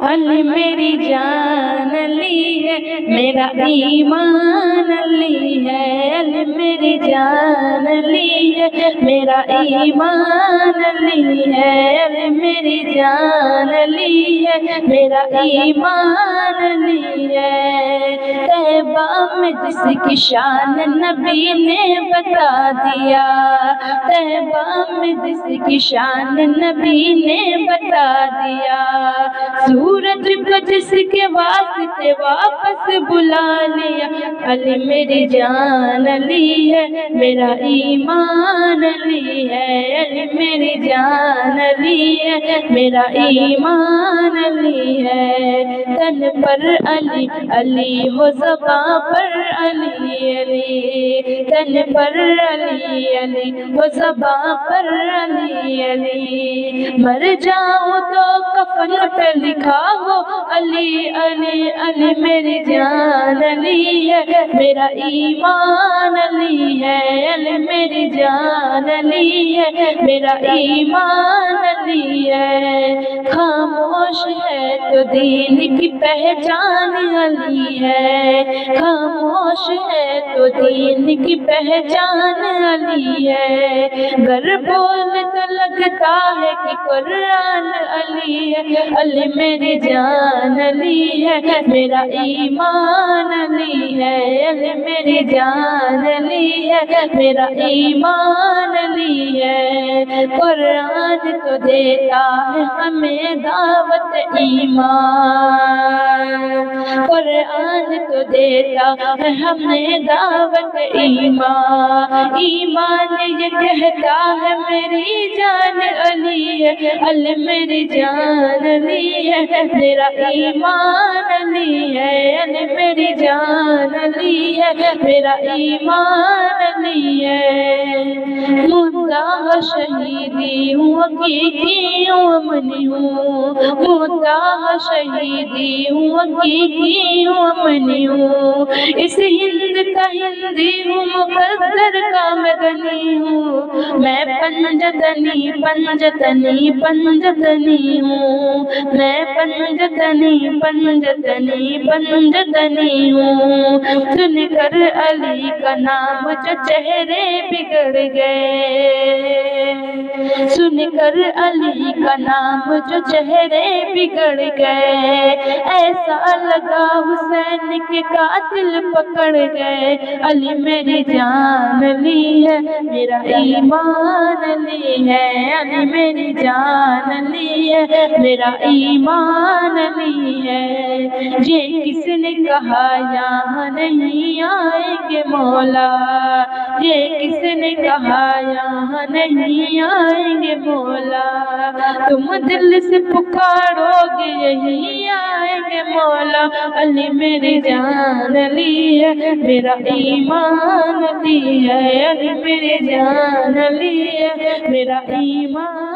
علی میری جان علی ہے، میرا ایمان علی ہے۔ علی میری جان علی ہے، میرا ایمان علی ہے۔ علی میری جان علی ہے، میرا ایمان علی ہے۔ تیبہ میں جس کی شان نبی نے بتا دیا۔ تیبہ میں جس کی شان نبی نے بتا دیا۔ سورج کو جس کے واسطے واپس بلا لیا۔ علی، میری جان علی ہے، میرا ایمان علی ہے۔ علی، میری جان علی ہے میرا ایمان علی ہے۔ تن پر علی علی ہو زباں پر علی علی۔ تن پر علی علی ہو زباں پر علی علی مر جاؤں تو کفن پہ لکھا ہو علی علی علی میری جان علی ہے میرا ایمان علی ہے علی میری جان علی ہے میرا ایمان علی ہے خاموش ہے تو دین کی پہچان علی ہے خاموش ہے تو دین کی پہچان علی ہے۔ گر بول تو لگتا ہے کہ قرآن علی ہے۔ علی میری جان علی ہے، میرا ایمان علی ہے۔ علی میری جان علی ہے، میرا ایمان علی ہے۔ قرآن تو دیتا ہے ہمیں دعوت ایمان۔ قرآن تو دیتا ہے ہمیں دعوت ایمان۔ ایمان یہ کہتا ہے، میری جان علی ہے علی میری جان علی ہے، میرا ایمان علی ہے علی میری جان علی ہے، میرا ایمان علی ہے۔ مدعا شہیدی ہوں، حقیقی ہوں امنی ہوں۔ مدعا شہیدی ہوں، حقیقی ہوں امنی ہوں۔ اس ہند کا ہندی ہوں مقدر کا مدنی ہوں میں پنجتنی پنجتنی پنجتنی ہوں میں پنجتنی پنجتنی پنجتنی ہوں سن کر علی کا نام جو چہرے بگڑ گئے سن کر علی کا نام جو چہرے بگڑ گئے ایسا لگا حسین کے قاتل پکڑ گئے علی میری جان علی ہے، میرا ایمان علی ہے، علی میری جان علی ہے، میرا ایمان علی ہے۔ یہ کس نے کہا، یہاں نہیں آئیں گے مولا۔ یہ کس نے کہا، یہاں نہیں آئیں گے مولا۔ تم دل سے پکارو گے یہی علی میری جان علی ہے میرا ایمان علی ہے علی میری جان علی ہے میرا ایمان